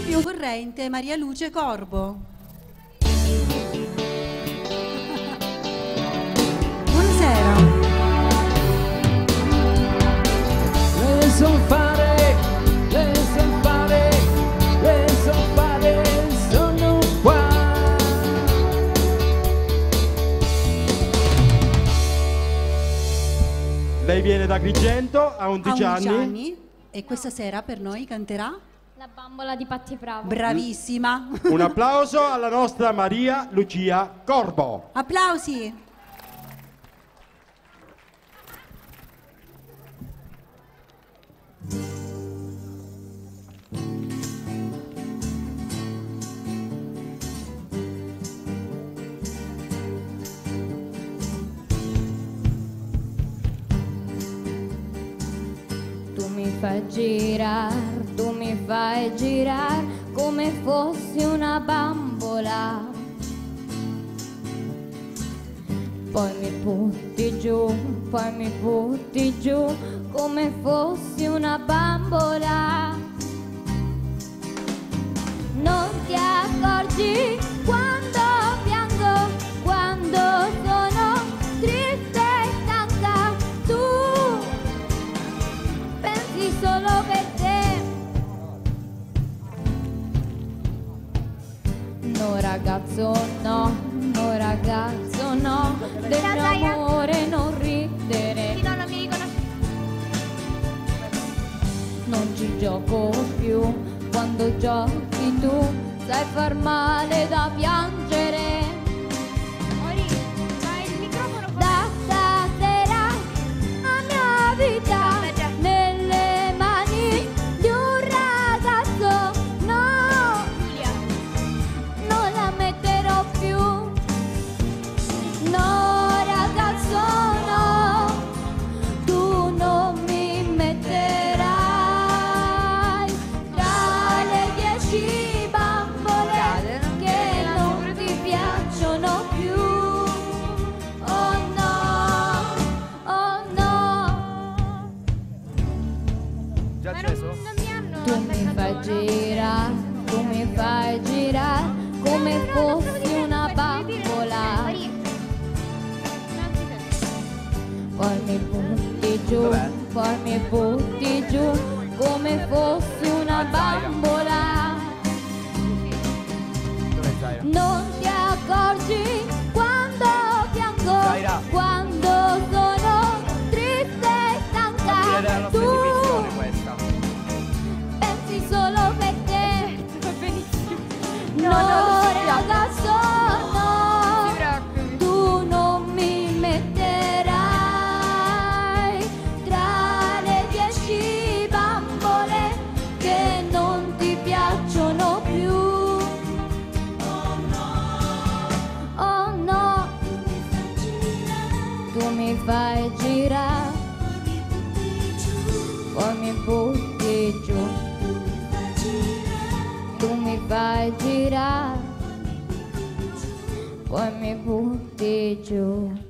più corrente Maria Luce Corbo. Buonasera. Le so fare, le so fare, le so fare, sono qua. Lei viene da Agrigento, ha 11 Ha 11 anni. anni e questa sera per noi canterà. La bambola di Patti Bravo. Bravissima. Un applauso alla nostra Maria Lucia Corbo. Applausi. Tu mi fai girare, tu mi fai girare come fossi una bambola. Poi mi butti giù, poi mi butti giù come fossi una bambola. Non ti accorgi quando ragazzo no, no ragazzo no, del mio amore non ridere. Non ci gioco più, quando giochi tu sai far male da piangere. Girare, tu mi fai girare come fossi una bambola. Poi mi butti giù, poi mi butti giù come fossi una bambola. Dov'è No, ragazzo, mi fai girare, poi mi butti giù.